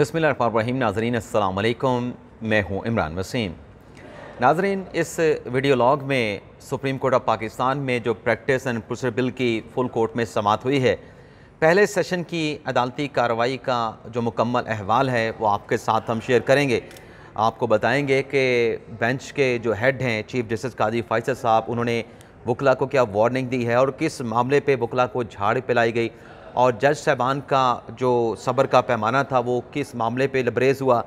बसमीम नाजरीन अल्लाम मैं हूँ इमरान वसीम। नाजरीन, इस वीडियो लॉग में सुप्रीम कोर्ट ऑफ़ पाकिस्तान में जो प्रैक्टिस एंड प्रोसीजर बिल की फुल कोर्ट में समात हुई है, पहले सेशन की अदालती कार्रवाई का जो मुकम्मल अहवाल है, वो आपके साथ हम शेयर करेंगे। आपको बताएँगे कि बेंच के जो हेड हैं, चीफ जस्टिस काजी फैसल साहब, उन्होंने वकला को क्या वार्निंग दी है और किस मामले पे वकला को झाड़ पिलाई गई। और जज साहबान का जो सब्र का पैमाना था वो किस मामले पे लबरेज हुआ?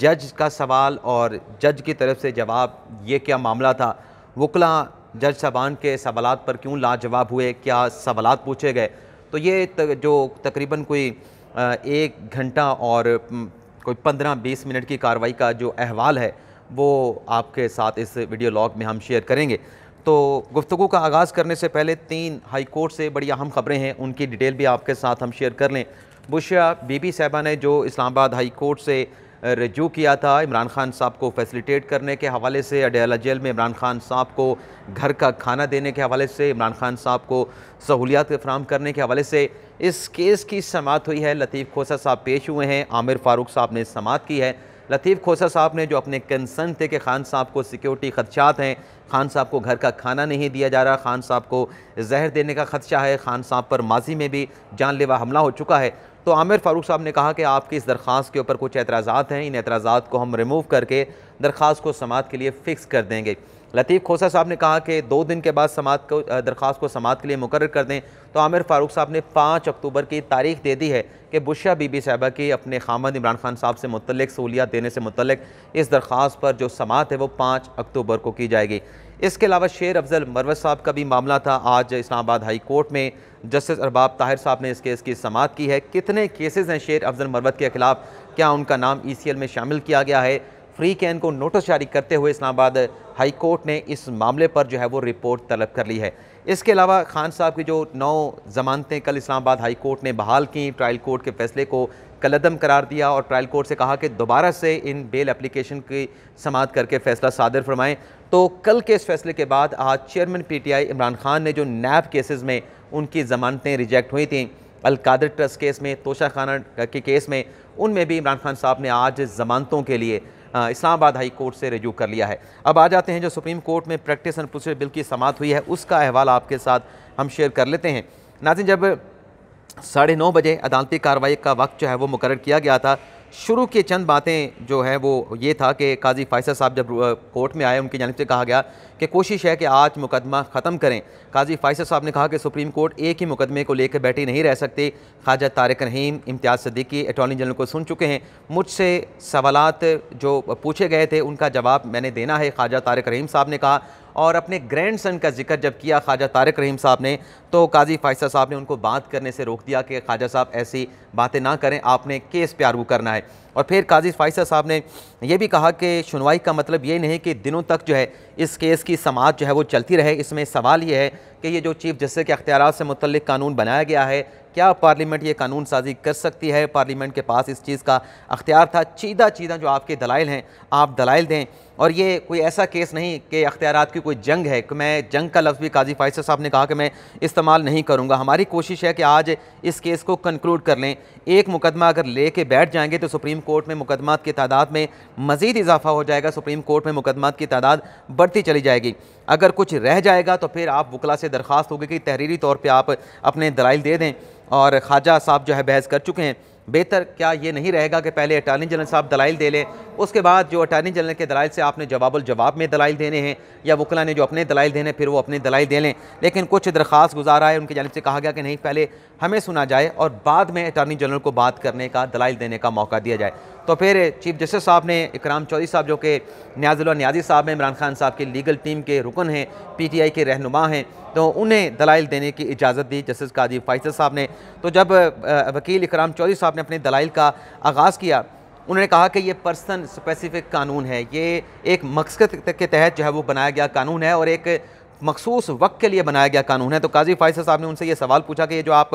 जज का सवाल और जज की तरफ़ से जवाब ये क्या मामला था? वकला जज साहबान के सवाल पर क्यों लाजवाब हुए? क्या सवाल पूछे गए? तो ये तक, जो तकरीबन कोई एक घंटा और कोई पंद्रह बीस मिनट की कार्रवाई का जो अहवाल है वो आपके साथ इस वीडियो लॉग में हम शेयर करेंगे। तो गुफ्तु का आगाज़ करने से पहले तीन हाई कोर्ट से बड़ी अहम खबरें हैं, उनकी डिटेल भी आपके साथ हम शेयर कर लें। बुशिया, बीबी साहबा ने जो इस्लामाबाद हाई कोर्ट से रजू किया था, इमरान खान साहब को फैसिलिटेट करने के हवाले से, अडयाला जेल में इमरान खान साहब को घर का खाना देने के हवाले से, इमरान खान साहब को सहूलियात फ्राहम करने के हवाले से, इस केस की समात हुई है। लतीफ़ खोसा साहब पेश हुए हैं, आमिर फ़ारूक साहब ने समात की है। लतीफ़ खोसा साहब ने जो अपने कंसर्न थे कि खान साहब को सिक्योरिटी खदशात हैं, खान साहब को घर का खाना नहीं दिया जा रहा, खान साहब को जहर देने का खदशा है, खान साहब पर माजी में भी जानलेवा हमला हो चुका है। तो आमिर फ़ारूक साहब ने कहा कि आपकी इस दरख्वास्त के ऊपर कुछ एतराज़ात हैं, इन एतराज़ात को हम रिमूव करके दरख्वास्त को समात के लिए फ़िक्स कर देंगे। लतीफ़ खोसा साहब ने कहा कि दो दिन के बाद समात को दरख्वास्त को समात के लिए मुकर कर दें। तो आमिर फ़ारूक साहब ने पाँच अक्टूबर की तारीख दे दी है कि बुशा बीबी साहबा की अपने खामद इमरान खान साहब से मुतलक सहूलियात देने से मुतलक इस दरख्वास्त पर जो समात है वो पाँच अक्टूबर को की जाएगी। इसके अलावा शेर अफजल मरवत साहब का भी मामला था। आज इस्लामाबाद हाई कोर्ट में जस्टिस अरबाब ताहिर साहब ने इस केस की समात की है। कितने केसेस हैं शेर अफजल मरवत के खिलाफ? क्या उनका नाम ई सी एल में शामिल किया गया है? फ्री कैन को नोटिस जारी करते हुए इस्लामाबाद हाई कोर्ट ने इस मामले पर जो है वो रिपोर्ट तलब कर ली है। इसके अलावा खान साहब की जो नौ जमानतें कल इस्लामाबाद हाई कोर्ट ने बहाल की, ट्रायल कोर्ट के फैसले को कलदम करार दिया और ट्रायल कोर्ट से कहा कि दोबारा से इन बेल एप्लीकेशन की समात करके फैसला सादर फरमाएँ। तो कल के इस फैसले के बाद आज चेयरमैन पीटीआई इमरान खान ने जो नैब केसेस में उनकी ज़मानतें रिजेक्ट हुई थी, अलकादर ट्रस्ट केस में तोशा खाना के केस में, उनमें भी इमरान खान साहब ने आज ज़मानतों के लिए इस्लामाबाद हाई कोर्ट से रजू कर लिया है। अब आ जाते हैं जो सुप्रीम कोर्ट में प्रैक्टिस एंड प्रोसीजर बिल की समात हुई है, उसका अहवाल आपके साथ हम शेयर कर लेते हैं। नाजिन, जब साढ़े नौ बजे अदालती कार्रवाई का वक्त जो है वो मुकर किया गया था शुरू की चंद बातें जो है वो ये था कि काजी फ़ैसल साहब जब कोर्ट में आए, उनकी जानब से कहा गया कि कोशिश है कि आज मुकदमा ख़त्म करें। काजी फ़ैसल साहब ने कहा कि सुप्रीम कोर्ट एक ही मुकदमे को लेकर बैठी नहीं रह सकती। ख्वाजा तारक रहीम, इम्तियाज़ सदीकी, अटॉर्नी जनरल को सुन चुके हैं। मुझसे सवालत जो पूछे गए थे, उनका जवाब मैंने देना है। ख्वाजा तारक रहीम साहब ने कहा और अपने ग्रैंड सन का ज़िक्र जब किया ख्वाजा तारक रहीम साहब ने तो काजी फ़ायसा साहब ने उनको बात करने से रोक दिया कि ख्वाजा साहब ऐसी बातें ना करें, आपने केस पे आरू करना है। और फिर काजी फ़ायसा साहब ने यह भी कहा कि सुनवाई का मतलब ये नहीं कि दिनों तक जो है इस केस की समाज जो है वो चलती रहे। इसमें सवाल ये है कि ये जो चीफ जस्टिस के अख्तियार से मुतल कानून बनाया गया है, क्या पार्लियामेंट ये कानून साजी कर सकती है? पार्लियामेंट के पास इस चीज़ का अख्तियार था। चीदा चीदा जो आपके दलाइल हैं, आप दलाइल दें। और ये कोई ऐसा केस नहीं कि अख्तियार की कोई जंग है। कि मैं जंग का लफ्ज़ भी काजी फ़ायसर साहब ने कहा कि मैं इस्तेमाल नहीं करूँगा। हमारी कोशिश है कि आज इस केस को कंक्लूड कर लें। एक मुकदमा अगर ले बैठ जाएँगे तो सुप्रीम कोर्ट में मुकदमात की तादाद में मज़ीद इजाफा हो जाएगा, सुप्रीम कोर्ट में मुकदमात की तादाद बढ़ती चली जाएगी। अगर कुछ रह जाएगा तो फिर आप वकला से दरख्वास्त होगी कि तहरीरी तौर पर आप अपने दलाइल दे दें और ख्वाजा साहब जो है बहस कर चुके हैं। बेहतर क्या ये नहीं रहेगा कि पहले अटारनी जनरल साहब दलाइल दे लें, उसके बाद जो अटारनी जनरल के दलाइल से आपने जवाबुल जवाब में दलाइल देने हैं, या वकला ने जो अपने दलाइल देने फिर वो अपने दलाइल दे लें। लेकिन कुछ दरख्वास्त गुजारा है उनकी जानब से कहा गया कि नहीं, पहले हमें सुना जाए और बाद में अटारनी जनरल को बात करने का, दलाइल देने का मौका दिया जाए। तो फिर चीफ जस्टिस साहब ने, इकराम चौधरी साहब जो कि न्याजुल्ला न्याजी साहब हैं, इमरान खान साहब की लीगल टीम के रुकन हैं पी टी आई के रहनुमा हैं तो उन्हें दलाइल देने की इजाज़त दी जस्टिस काजी फैसल साहब ने। तो जब वकील इकराम चौधरी साहब ने अपने दलाइल का आगाज़ किया, उन्होंने कहा कि ये पर्सन स्पेसिफिक कानून है, ये एक मकसद के तहत जो है वो बनाया गया कानून है और एक मखसूस वक्त के लिए बनाया गया कानून है। तो काजी फाइसर साहब ने उनसे ये सवाल पूछा कि ये जो आप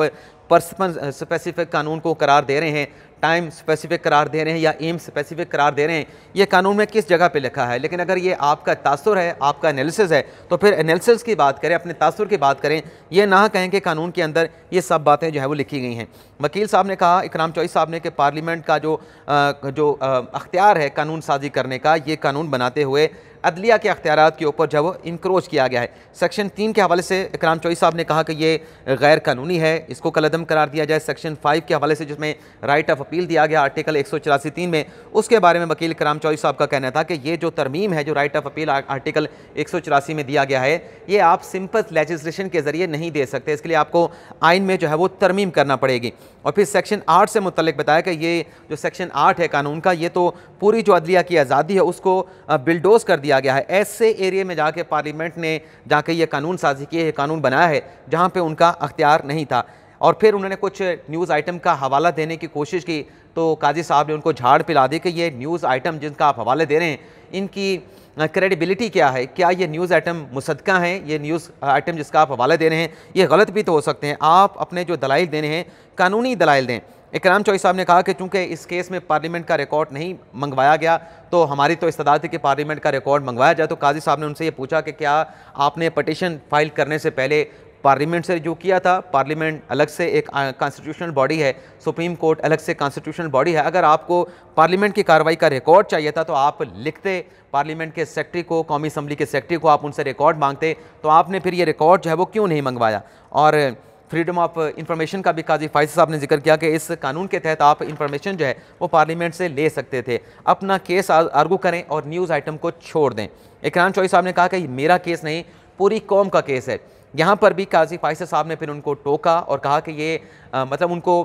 पर्सन स्पेसिफिक कानून को करार दे रहे हैं टाइम स्पेसिफिक करार दे रहे हैं या एम स्पेसिफिक करार दे रहे हैं ये कानून में किस जगह पे लिखा है? लेकिन अगर ये आपका तासर है आपका एनालिसिस है तो फिर एनालिसिस की बात करें अपने तासर की बात करें ये ना कहें कि कानून के अंदर ये सब बातें जो है वो लिखी गई हैं। वकील साहब ने कहा इकराम चौई साहब ने कि पार्लियामेंट का जो आ, जो अख्तियार है कानून साजी करने का ये कानून बनाते हुए अदलिया के अख्तियार के ऊपर जो इंक्रोच किया गया है। सेक्शन तीन के हवाले से इकराम चौई साहब ने कहा कि ये गैर कानूनी है। इसको कलदम करार दिया जाए। सेक्शन फाइव के हवाले से जिसमें राइट ऑफ़ अपील दिया गया आर्टिकल एक सौ चौरासी तीन में, उसके बारे में वकील इकराम चौई साहब का कहना था कि ये जो तरमीम है, जो राइट ऑफ़ अपील आर्टिकल एक सौ चौरासी में दिया गया है, ये आप सिंपल लेजिस्लेशन के ज़रिए नहीं दे सकते। इसके लिए आपको आइन में जो है वो तरमीम करना पड़ेगी। और फिर सेक्शन आठ से मुतल बताया कि ये जो सेक्शन आठ है कानून का, ये तो पूरी जो अदलिया की आज़ादी है, उसको बिल्डोज कर दिया गया है। ऐसे एरिए में जाके पार्लियामेंट ने जाके ये कानून साजी किए कानून बनाया है, जहाँ पर उनका अख्तियार नहीं था। और फिर उन्होंने कुछ न्यूज़ आइटम का हवाला देने की कोशिश की तो काजी साहब ने उनको झाड़ पिला दी कि ये न्यूज़ आइटम जिनका आप हवाले दे रहे हैं, इनकी क्रेडिबिलिटी क्या है? क्या ये न्यूज़ आइटम मुसदका हैं? ये न्यूज़ आइटम जिसका आप हवाले दे रहे हैं, ये गलत भी तो हो सकते हैं। आप अपने जो दलाइल देने हैं, कानूनी दलाइल दें। इकराम चौई साहब ने कहा कि चूँकि इस केस में पार्लियामेंट का रिकॉर्ड नहीं मंगवाया गया तो हमारी तो इस्तदाद थी कि पार्लियामेंट का रिकॉर्ड मंगवाया जाए। तो काजी साहब ने उनसे ये पूछा कि क्या आपने पटिशन फ़ाइल करने से पहले पार्लियामेंट से जो किया था? पार्लियामेंट अलग से एक कॉन्स्टिट्यूशनल बॉडी है, सुप्रीम कोर्ट अलग से कॉन्स्टिट्यूशनल बॉडी है। अगर आपको पार्लियामेंट की कार्रवाई का रिकॉर्ड चाहिए था तो आप लिखते पार्लियामेंट के सेक्रेटरी को, कौमी असम्बली के सेक्रेटरी को आप उनसे रिकॉर्ड मांगते तो आपने फिर ये रिकॉर्ड जो है वो क्यों नहीं मंगवाया? और फ्रीडम ऑफ़ इंफॉर्मेशन का भी काजी फाइज साहब ने ज़िक्र किया कि इस कानून के तहत आप इंफॉर्मेशन जो है, वो पार्लियामेंट से ले सकते थे। अपना केस आर्गू करें और न्यूज़ आइटम को छोड़ दें। इकराम चौहरी साहब ने कहा कि मेरा केस नहीं, पूरी कौम का केस है। यहाँ पर भी काजी फाइसर साहब ने फिर उनको टोका और कहा कि ये आ, मतलब उनको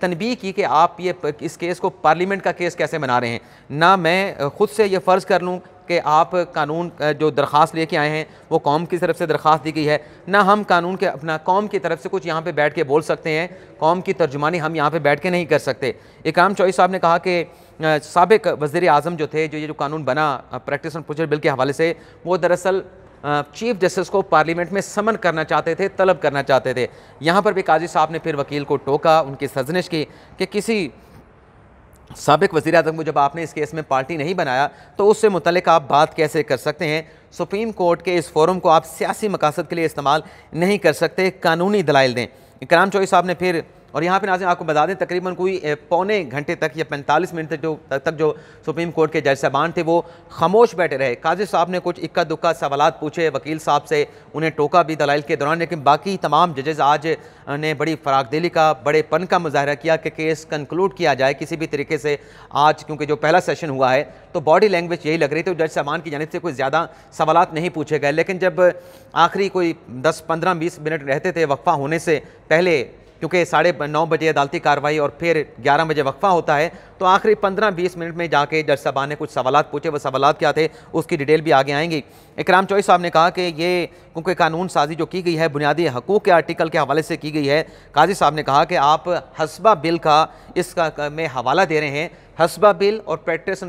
तनबी की कि आप ये इस केस को पार्लियामेंट का केस कैसे बना रहे हैं। ना मैं ख़ुद से ये फ़र्ज़ कर लूँ कि आप कानून जो दरख्वास्त लेके आए हैं वो कौम की तरफ़ से दरख्वास्त दी गई है। ना हम कानून के अपना कौम की तरफ़ से कुछ यहाँ पे बैठ के बोल सकते हैं कौम की तर्जुमानी हम यहाँ पे बैठ के नहीं कर सकते। इकाम चौई साहब ने कहा कि सबक वज़ी अजम जो थे जो ये जो कानून बना प्रैक्टिस एंड प्रोजेक्ट बिल के हवाले से वो दरअसल चीफ जस्टिस को पार्लियामेंट में समन करना चाहते थे, तलब करना चाहते थे। यहाँ पर भी काजी साहब ने फिर वकील को टोका, उनकी सजनिश की कि किसी सबक वजी अजम को जब आपने इस केस में पार्टी नहीं बनाया तो उससे मुतल आप बात कैसे कर सकते हैं? सुप्रीम कोर्ट के इस फोरम को आप सियासी मकासद के लिए इस्तेमाल नहीं कर सकते, कानूनी दलाइल दें। इकराम चौई साहब ने फिर और यहाँ पे नाजिन आपको बता दें, तकरीबन कोई पौने घंटे तक या पैंतालीस मिनट तक जो तक जो सुप्रीम कोर्ट के जज साहबान थे, वो खामोश बैठे रहे। काजी साहब ने कुछ इक्का दुक्का सवाल पूछे, वकील साहब से उन्हें टोका भी दलाइल के दौरान, लेकिन बाकी तमाम जजेज आज ने बड़ी फ़राक का, बड़े पन का मुजाहरा किया कि केस कंक्लूड किया जाए किसी भी तरीके से आज, क्योंकि जो पहला सेशन हुआ है तो बॉडी लैंग्वेज यही लग रही थी जज साहबान की जानब से कोई ज़्यादा सवाल नहीं पूछे गए। लेकिन जब आखिरी कोई दस पंद्रह बीस मिनट रहते थे, वक्फा होने से पहले क्योंकि साढ़े नौ बजे अदालती कार्रवाई और फिर ग्यारह बजे वक्फा होता है तो आखिरी पंद्रह बीस मिनट में जाके जज साहबा ने कुछ सवाल पूछे, वो सवाल क्या थे, उसकी डिटेल भी आगे आएँगी। इकराम चौई साहब ने कहा कि ये क्योंकि कानून साजी जो की गई है, बुनियादी हकूक़ के आर्टिकल के हवाले से की गई है। काजी साहब ने कहा कि आप हसबा बिल का इसका में हवाला दे रहे हैं। हसबा बिल और प्रैक्टिस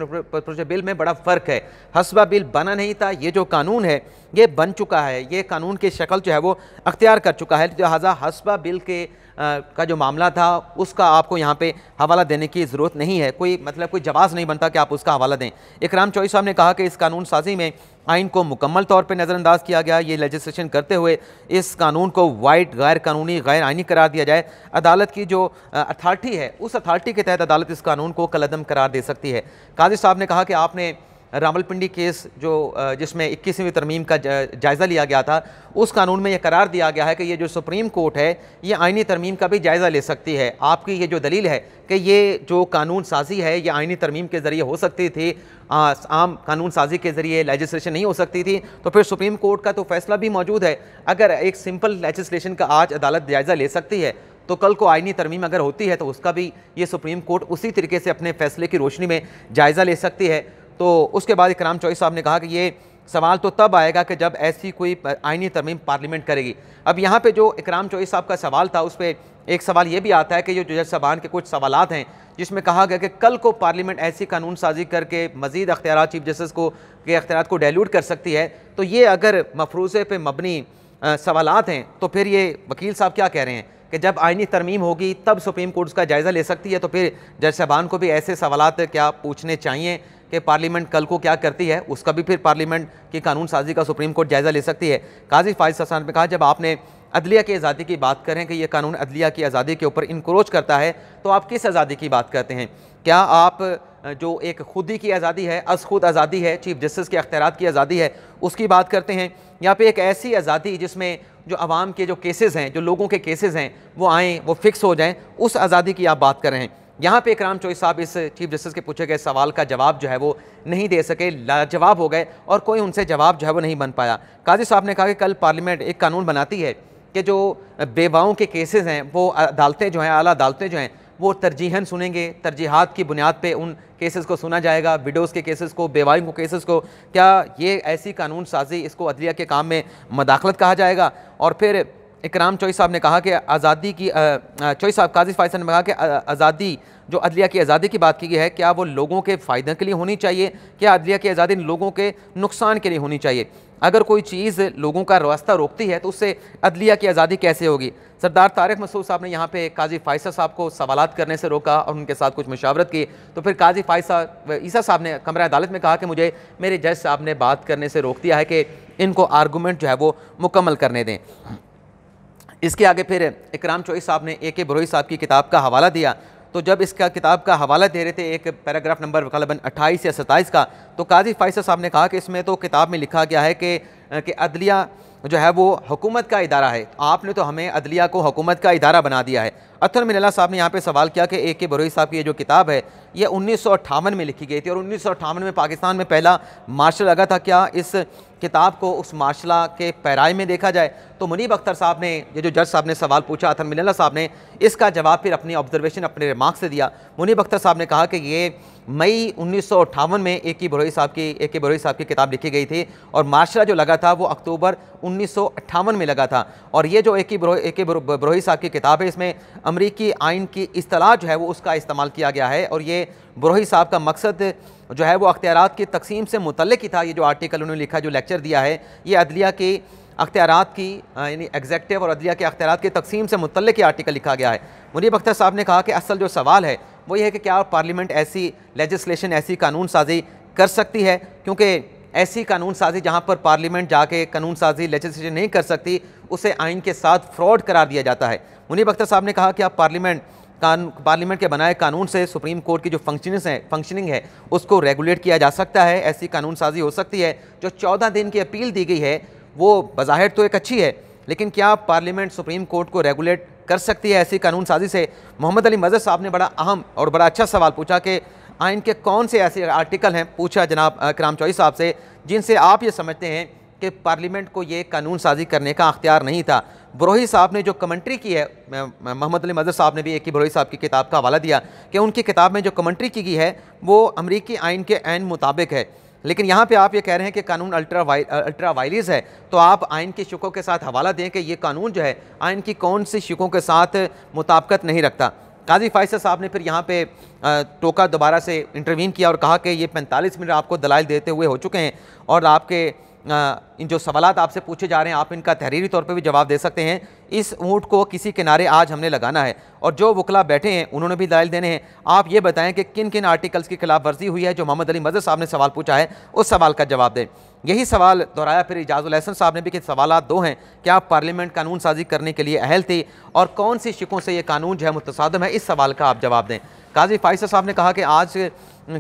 बिल में बड़ा फ़र्क है। हसबा बिल बना नहीं था, ये जो कानून है, ये बन चुका है, ये कानून की शक्ल जो है वो अख्तियार कर चुका है। लिहाजा हसबा बिल के का जो मामला था, उसका आपको यहाँ पे हवाला देने की ज़रूरत नहीं है। कोई मतलब कोई जवाब नहीं बनता कि आप उसका हवाला दें। इकराम चौई साहब ने कहा कि इस कानून साजी में आइन को मुकम्मल तौर पर नज़रअंदाज किया गया। ये लेजिस्लेशन करते हुए इस कानून को वाइट गैर कानूनी गैर आइनी करार दिया जाए। अदालत की जो अथार्टी है, उस अथार्टी के तहत अदालत इस कानून को कलदम करार दे सकती है। काजी साहब ने कहा कि आपने रावलपिंडी केस जो जिसमें इक्कीसवीं तरमीम का जायज़ा लिया गया था, उस कानून में यह करार दिया गया है कि ये जो सुप्रीम कोर्ट है, ये आइनी तरमीम का भी जायज़ा ले सकती है। आपकी ये जो दलील है कि ये जो कानून साजी है, ये आइनी तरमीम के ज़रिए हो सकती थी आम कानून साजी के ज़रिए लेजिस्लेशन नहीं हो सकती थी तो फिर सुप्रीम कोर्ट का तो फैसला भी मौजूद है। अगर एक सिंपल लेजिस्लेशन का आज अदालत जायज़ा ले सकती है तो कल को आइनी तरमीम अगर होती है तो उसका भी ये सुप्रीम कोर्ट उसी तरीके से अपने फैसले की रोशनी में जायज़ा ले सकती है। तो उसके बाद इकराम चौई साहब ने कहा कि ये सवाल तो तब आएगा कि जब ऐसी कोई आइनी तरमीम पार्लियामेंट करेगी। अब यहाँ पे जो इकराम चौधरी साहब का सवाल था, उस पर एक सवाल ये भी आता है कि जो जज साहबान के कुछ सवाल हैं, जिसमें कहा गया कि कल को पार्लियामेंट ऐसी कानून साजी करके मजीद अख्तियार चीफ जस्टिस को, के अख्तियार को डायलूट कर सकती है। तो ये अगर मफरूज़े पर मबनी सवाल हैं तो फिर ये वकील साहब क्या कह रहे हैं? कि जब आइनी तरमीम होगी, तब सुप्रीम कोर्ट उसका जायज़ा ले सकती है। तो फिर जज साहबान को भी ऐसे सवाल क्या पूछने चाहिए कि पार्लियामेंट कल को क्या करती है? उसका भी फिर पार्लियामेंट की कानून साजी का सुप्रीम कोर्ट जायज़ा ले सकती है। काजी फाइज हसान ने कहा, जब आपने अदलिया की आज़ादी की बात करें कि यह कानून अदलिया की आज़ादी के ऊपर इनक्रोच करता है तो आप किस आज़ादी की बात करते हैं? क्या आप जो एक खुदी की आज़ादी है अस खुद आज़ादी है, चीफ जस्टिस के अख्तियार की आज़ादी है, उसकी बात करते हैं। यहाँ पे एक ऐसी आज़ादी जिसमें जो आवाम के जो केसेस हैं, जो लोगों के केसेस हैं, वो आएँ, वो फिक्स हो जाएँ, उस आज़ादी की आप बात कर रहे हैं। यहाँ पे इकराम चौधरी साहब इस चीफ जस्टिस के पूछे गए सवाल का जवाब जो है वो नहीं दे सके, लाजवाब हो गए और कोई उनसे जवाब जो है वो नहीं बन पाया। काजी साहब ने कहा कि कल पार्लियामेंट एक कानून बनाती है कि जो बेवाओं के केसेस हैं, वो अदालतें जो हैं, आला अदालतें जो हैं वो तरजीहन सुनेंगे, तरजीहत की बुनियाद पे उन केसेस को सुना जाएगा विडोज़ के केसेस को बेवाई को केसेस को। क्या ये ऐसी कानून साजी इसको अदलिया के काम में मदाखलत कहा जाएगा? और फिर इकराम चौई साहब ने कहा कि आज़ादी की चौई साहब काजी फायसन ने कहा कि आज़ादी, जो अदलिया की आज़ादी की बात की गई है, क्या वो लोगों के फ़ायदे के लिए होनी चाहिए? क्या अदलिया की आज़ादी लोगों के नुकसान के लिए होनी चाहिए? अगर कोई चीज़ लोगों का रास्ता रोकती है तो उससे अदलिया की आज़ादी कैसे होगी? सरदार तारक मसूद साहब ने यहाँ पे काजी फ़ायसा साहब को सवाल करने से रोका और उनके साथ कुछ मशावरत की। तो फिर काजी फ़ायसा ईसा साहब ने कमरा अदालत में कहा कि मुझे, मेरे जज साहब ने बात करने से रोक दिया है कि इनको आर्गूमेंट जो है वो मुकम्मल करने दें। इसके आगे फिर इकराम चौई साहब ने ए के बरोई साहब की किताब का हवाला दिया। तो जब इसका किताब का हवाला दे रहे थे एक पैराग्राफ नंबर वकालबन अट्ठाईस या सत्ताईस का तो काजी फाइसा साहब ने कहा कि इसमें तो किताब में लिखा गया है कि कि अदलिया जो है वो हुकूमत का इदारा है। आपने तो हमें अदलिया को हुकूमत का इदारा बना दिया है। अतर मिनला साहब ने यहाँ पे सवाल किया कि ए के बरोई साहब की ये जो किताब है, ये उन्नीस में लिखी गई थी और उन्नीस में पाकिस्तान में पहला मार्शल लगा था, क्या इस किताब को उस मार्शला के पैराए में देखा जाए? तो मुनीब अख्तर साहब ने, ये जो जज साहब ने सवाल पूछा अतर मिनला साहब ने इसका जवाब फिर अपनी ऑब्जर्वेशन अपने रिमार्क से दिया। मुनीब अख्तर साहब ने कहा कि ये मई उन्नीस सौ अट्ठावन में ए की बरोई साहब की, ए के बरोई साहब की किताब लिखी गई थी और मार्शला जो लगा था वो अक्टूबर उन्नीस सौ अट्ठावन में लगा था। और ये जो ए की बरोई ए के बरोई साहब की किताब है, इसमें अमरीकी आइन की असलाह जो है वो उसका इस्तेमाल किया गया है और ये बरोही साहब का मकसद जो है वो अख्तियार की तकसीम से मुतल ही था। ये जो आर्टिकल उन्होंने लिखा, जो लेक्चर दिया है, ये अदलिया की अख्तियार की यानी एग्जेक्टिव और अदलिया के अख्तियार की तकसीम से मुतल आर्टिकल लिखा गया है। मुनीब अख्तर साहब ने कहा कि असल जो सवाल है वो ये है कि क्या पार्लियामेंट ऐसी लेजिस्लेशन, ऐसी कानून साजी कर सकती है? क्योंकि ऐसी कानून साजी जहाँ पर पार्लियामेंट जाके कानून साजी लेजिस्लेशन नहीं कर सकती, उसे आइन के साथ फ्रॉड करार दिया जाता है। मुनीब अख्तर साहब ने कहा कि आप पार्लियामेंट, कान, पार्लियामेंट के बनाए कानून से सुप्रीम कोर्ट की जो फंक्शनिंग है फंक्शनिंग है, उसको रेगुलेट किया जा सकता है। ऐसी कानून साजी हो सकती है। जो चौदह दिन की अपील दी गई है, वो बाहिर तो एक अच्छी है, लेकिन क्या पार्लियामेंट सुप्रीम कोर्ट को रेगुलेट कर सकती है ऐसी कानून साजी से। मोहम्मद अली मजद साहब ने बड़ा अहम और बड़ा अच्छा सवाल पूछा कि आइन के कौन से ऐसे आर्टिकल हैं? पूछा जनाब कराम चौई साहब से, जिनसे आप ये समझते हैं कि पार्लियामेंट को ये कानून साजी करने का अख्तियार नहीं था। बरोही साहब ने जो कमेंट्री की है मोहम्मद अली मजर साहब ने भी एक ही बरोही साहब की किताब का हवाला दिया कि उनकी किताब में जो कमेंट्री की गई है, वो अमरीकी आइन के मुताबिक है। लेकिन यहाँ पे आप ये कह रहे हैं कि कानून अल्ट्रा वाई अल्ट्रा वायलिस है तो आप आइन की शिकों के साथ हवाला दें कि ये कानून जो है आइन की कौन सी शिकों के साथ मुताबकत नहीं रखता। काजी फाइसा साहब ने फिर यहाँ पे टोका दोबारा से इंटरवीन किया और कहा कि ये 45 मिनट आपको दलाल देते हुए हो चुके हैं और आपके इन जो सवाल आपसे पूछे जा रहे हैं, आप इनका तहरीरी तौर पर भी जवाब दे सकते हैं। इस ऊँट को किसी किनारे आज हमने लगाना है और जो वकला बैठे हैं, उन्होंने भी दलाइल देने हैं। आप ये बताएँ कि किन किन आर्टिकल्स की खिलाफ वर्जी हुई है जो मोहम्मद अली मजर साहब ने सवाल पूछा है, उस सवाल का जवाब दें। यही सवाल दोहराया फिर इजाज़ुलहसन साहब ने भी कि सवाल दो हैं, क्या आप पार्लियामेंट कानून साजी करने के लिए अहल थी और कौन सी शिकों से ये कानून जो है मुतसादम है, इस सवाल का आप जवाब दें। काजी फाइसा साहब ने कहा कि आज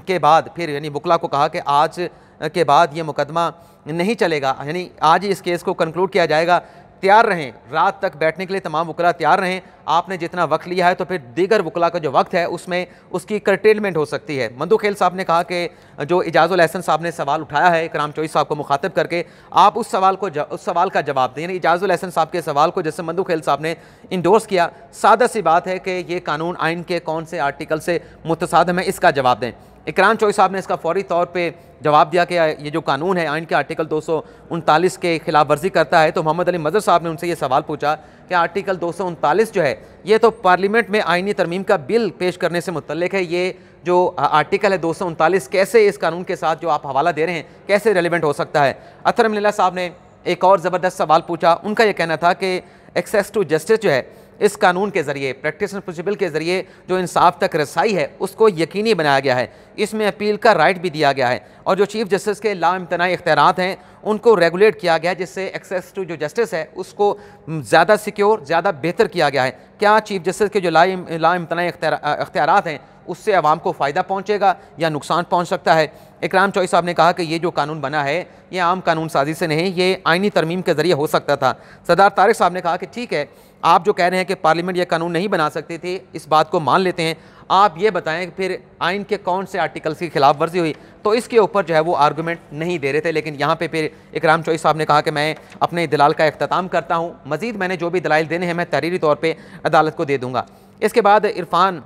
के बाद फिर यानी बुकला को कहा कि आज के बाद ये मुकदमा नहीं चलेगा। यानी आज ही इस केस को कंक्लूड किया जाएगा। तैयार रहें। रात तक बैठने के लिए तमाम वकला तैयार रहें। आपने जितना वक्त लिया है तो फिर दीगर वकला का जो वक्त है, उसमें उसकी करटेलमेंट हो सकती है। मंदू खेल साहब ने कहा कि जो इजाज़ुल एहसन साहब ने सवाल उठाया है कराम चौई साहब को मुखातब करके, आप उस सवाल को उस सवाल का जवाब दें। यानी इजाज़ुल एहसन साहब के सवाल को जैसे मंदू खेल साहब ने इंडोर्स किया, सादा सी बात है कि ये कानून आइन के कौन से आर्टिकल से मुतसादम है इसका जवाब दें। इकराम चौई साहब ने इसका फौरी तौर पर जवाब दिया कि ये जो कानून है, आइन के आर्टिकल दो सौ उनतालीस के खिलाफ वर्जी करता है तो मोहम्मद अली मजर साहब ने उनसे ये सवाल पूछा कि आर्टिकल दो सौ उनतालीस जो है, ये तो पार्लियामेंट में आइनी तरमीम का बिल पेश करने से मुतलक है। ये जो आर्टिकल है दो सौ उनतालीस, कैसे इस कानून के साथ जो आप हवाला दे रहे हैं, कैसे रेलिवेंट हो सकता है? अथरम साहब ने एक और ज़बरदस्त सवाल पूछा। उनका यह कहना था कि एक्सेस टू जस्टिस जो है इस कानून के ज़रिए प्रैक्टिस प्रिंसिपल के ज़रिए जो इंसाफ तक रसाई है, उसको यकीनी बनाया गया है। इसमें अपील का राइट भी दिया गया है। और जो चीफ़ जस्टिस के लामतना इख्तियार हैं, उनको रेगुलेट किया गया है, जिससे एक्सेस टू जो जस्टिस है, उसको ज़्यादा सिक्योर ज़्यादा बेहतर किया गया है। क्या चीफ़ जस्टिस के जो लामतना इख्तियार हैं, उससे आवाम को फ़ायदा पहुँचेगा या नुकसान पहुँच सकता है? इकराम चौई साहब ने कहा कि ये जो कानून बना है, ये आम कानून साजी से नहीं, ये आइनी तरमीम के ज़रिए हो सकता था। सरदार तारिक साहब ने कहा कि ठीक है, आप जो कह रहे हैं कि पार्लियामेंट ये कानून नहीं बना सकती थी, इस बात को मान लेते हैं। आप ये बताएँ कि फिर आइन के कौन से आर्टिकल्स की खिलाफ वर्जी हुई? तो इसके ऊपर जो है वो आर्गूमेंट नहीं दे रहे थे, लेकिन यहाँ पे फिर इकराम चौई साहब ने कहा कि मैं अपने दलाल का अख्ताम करता हूँ। मजीद मैंने जो भी दलाइल देने हैं, मैं तहरीरी तौर पर अदालत को दे दूँगा। इसके बाद इरफान,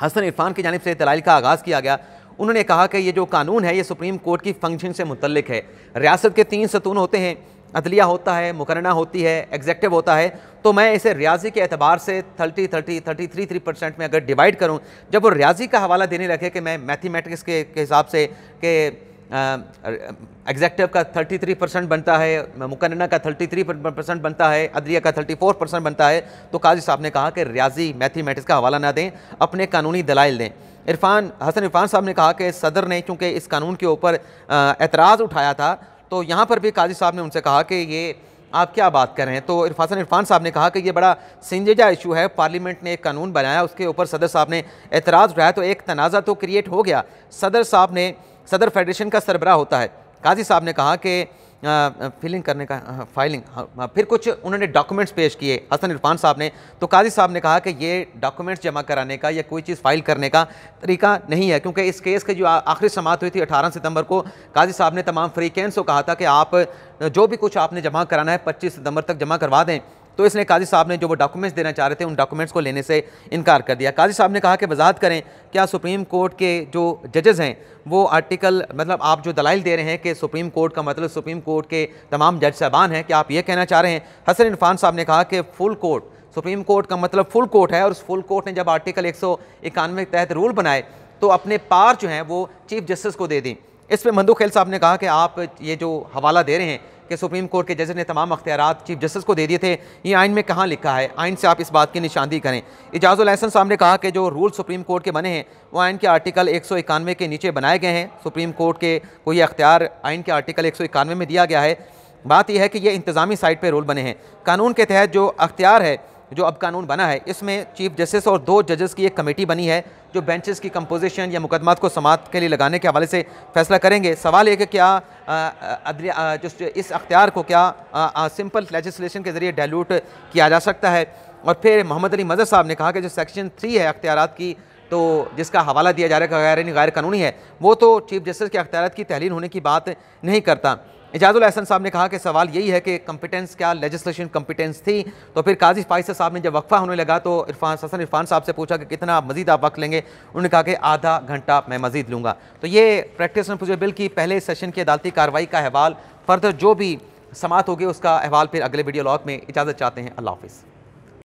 हसन इरफान की जानब से दलाइल का आगाज़ किया गया। उन्होंने कहा कि ये जो कानून है, ये सुप्रीम कोर्ट की फ़ंक्शन से मुतलक है। रियासत के तीन सतून होते हैं। अदलिया होता है मुकरना होती है, एग्जेक्टिव होता है। तो मैं इसे रियाजी के अतबार से thirty thirty thirty three three percent में अगर डिवाइड करूँ, जब वो रियाजी का हवाला देने लगे कि मैं मैथमेटिक्स के हिसाब से कि एग्जेक्टिव का 33 परसेंट बनता है मुकन्ना का 33 परसेंट बनता है, अदलिया का 34 परसेंट बनता है तो काजी साहब ने कहा कि रियाजी मैथमेटिक्स का हवाला ना दें, अपने कानूनी दलाइल दें। इरफान, हसन इरफान साहब ने कहा कि सदर ने, चूँकि इस कानून के ऊपर एतराज़ उठाया था तो यहाँ पर भी काजी साहब ने उनसे कहा कि ये आप क्या बात कर रहे हैं? तो इरफासन इरफान साहब ने कहा कि ये बड़ा संजीदा इशू है। पार्लियामेंट ने एक कानून बनाया, उसके ऊपर सदर साहब ने एतराज़ उठाया तो एक तनाज़ा तो क्रिएट हो गया। सदर साहब ने, सदर फेडरेशन का सरबरा होता है। काजी साहब ने कहा कि फिलिंग करने का फाइलिंग हाँ, फिर कुछ उन्होंने डॉक्यूमेंट्स पेश किए। हसन इरफान साहब ने तो काजी साहब ने कहा कि ये डॉक्यूमेंट्स जमा कराने का या कोई चीज़ फ़ाइल करने का तरीका नहीं है क्योंकि इस केस की जो आखिरी समात हुई थी अठारह सितंबर को काजी साहब ने तमाम फ्रीकेंस को कहा था कि आप जो भी कुछ आपने जमा कराना है पच्चीस सितंबर तक जमा करवा दें। तो इसने काजी साहब ने जो वो डॉक्यूमेंट्स देना चाह रहे थे, उन डॉक्यूमेंट्स को लेने से इनकार कर दिया। काजी साहब ने कहा कि वजाहत करें, क्या सुप्रीम कोर्ट के जो जजेज़ हैं, वो आर्टिकल मतलब आप जो दलाइल दे रहे हैं कि सुप्रीम कोर्ट का मतलब सुप्रीम कोर्ट के तमाम जज साहबान हैं, क्या आप ये कहना चाह रहे हैं? हसन इरफान साहब ने कहा कि फुल कोर्ट सुप्रीम कोर्ट का मतलब फुल कोर्ट है, और उस फुल कोर्ट ने जब आर्टिकल एक सौ इक्यानवे के तहत रूल बनाए तो अपने पार जो हैं, वो चीफ जस्टिस को दे दें। इस पर मंदू खेल साहब ने कहा कि आप ये जो हवाला दे रहे हैं कि सुप्रीम कोर्ट के जज ने तमाम अख्तियार चीफ जस्टिस को दे दिए थे। ये आइन में कहाँ लिखा है? आइन से आप इस बात की निशानदी करें। इजाजुल लहसन साहब ने कहा कि जो रूल सुप्रीम कोर्ट के बने हैं, वो आइन के आर्टिकल एक सौ इक्यानवे के नीचे बनाए गए हैं। सुप्रीम कोर्ट के कोई अख्तियार आइन के आर्टिकल एक सौ इक्यानवे में दिया गया है। बात यह है कि ये इंतज़ामी साइड पर रूल बने हैं। कानून के तहत जो अख्तियार है जो अब कानून बना है, इसमें चीफ जस्टिस और दो जजेस की एक कमेटी बनी है, जो बेंचेस की कंपोजिशन या मुकदमात को समात के लिए लगाने के हवाले से फैसला करेंगे। सवाल है कि क्या जो इस अख्तियार को क्या सिंपल लेजिस्लेशन के ज़रिए डायलूट किया जा सकता है? और फिर मोहम्मद अली मजर साहब ने कहा कि जो सेक्शन थ्री है अख्तियार की तो जिसका हवाला दिया जा रहा है गैर कानूनी है, वो तो चीफ जस्टिस के अख्तियार की तहलील होने की बात नहीं करता। इजाजुल अहसन साहब ने कहा कि सवाल यही है कि कम्पिटेंस क्या लेजिस्लेशन कम्पिटेंस थी? तो फिर काजी फाइसर साहब ने जब वक्फा होने लगा तो इरफान, हसन इरफान साहब से पूछा कि कितना मजीद आप वक्त लेंगे? उन्होंने कहा कि आधा घंटा मैं मजीद लूँगा। तो ये प्रैक्टिस बिल की पहले सेशन की अदालती कार्रवाई का अहवाल फर्दर जो भी समात होगी उसका अहवाल फिर अगले वीडियो लॉक में इजाज़त चाहते हैं। अल्लाह हाफिज़।